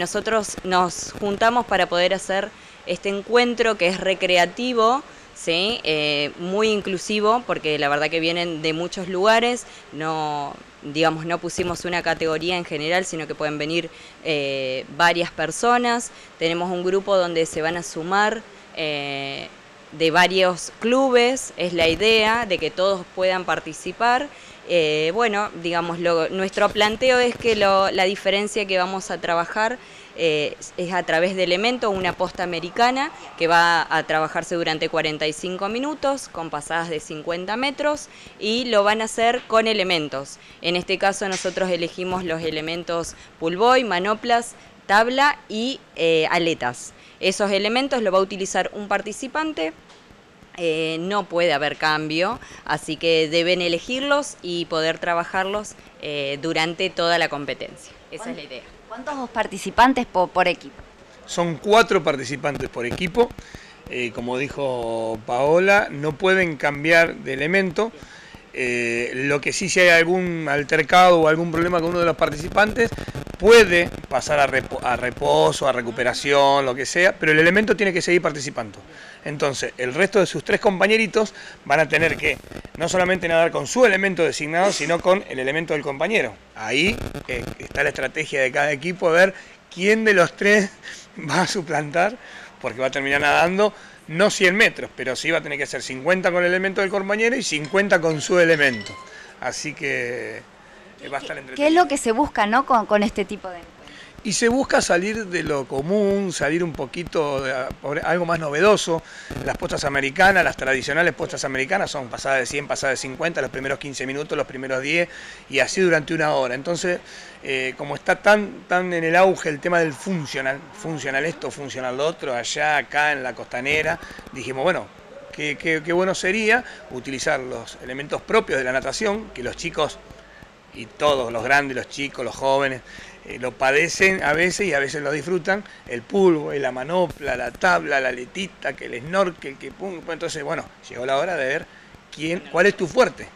Nosotros nos juntamos para poder hacer este encuentro que es recreativo, ¿sí? Eh, muy inclusivo, porque la verdad que vienen de muchos lugares, no, digamos, no pusimos una categoría en general, sino que pueden venir eh, varias personas. Tenemos un grupo donde se van a sumar eh, de varios clubes, es la idea de que todos puedan participar. Eh, bueno, digamos, nuestro planteo es que la diferencia que vamos a trabajar eh, es a través de elementos, una posta americana que va a trabajarse durante 45 minutos con pasadas de 50 metros y lo van a hacer con elementos. En este caso nosotros elegimos los elementos pullboy, manoplas, tabla y eh, aletas. Esos elementos lo va a utilizar un participante eh, no puede haber cambio, así que deben elegirlos y poder trabajarlos eh, durante toda la competencia. Esa es la idea. ¿Cuántos participantes por, equipo? Son cuatro participantes por equipo. Eh, como dijo Paola, no pueden cambiar de elemento. Lo que sí, si hay algún altercado o algún problema con uno de los participantes, puede pasar a, reposo, a recuperación, lo que sea, pero el elemento tiene que seguir participando. Entonces, el resto de sus tres compañeritos van a tener que no solamente nadar con su elemento designado, sino con el elemento del compañero. Ahí eh, está la estrategia de cada equipo, ver quién de los tres va a suplantar, porque va a terminar nadando no 100 metros, pero sí va a tener que hacer 50 con el elemento del compañero y 50 con su elemento. Así que ¿Qué es lo que se busca ¿no? con, este tipo de y se busca salir de lo común, salir un poquito de algo más novedoso. Las postas americanas, las tradicionales postas americanas son pasadas de 100, pasadas de 50, los primeros 15 minutos, los primeros 10 y así durante una hora. Entonces, eh, como está tan, tan en el auge el tema del funcional, funcional esto, funcional lo otro, allá, acá en la costanera, dijimos, bueno, qué, qué bueno sería utilizar los elementos propios de la natación, que los chicos y todos, los grandes, los chicos, los jóvenes, eh, lo padecen a veces y a veces lo disfrutan, el pulvo, la manopla, la tabla, la letita, que el snorkel, que pum, entonces bueno, llegó la hora de ver quién, cuál es tu fuerte.